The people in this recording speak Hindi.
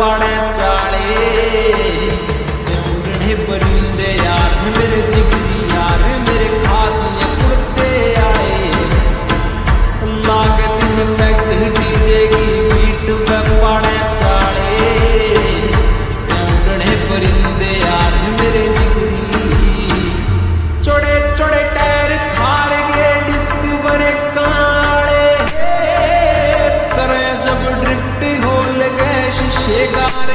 पड़े चाले सिमरने परिंदे यार chegar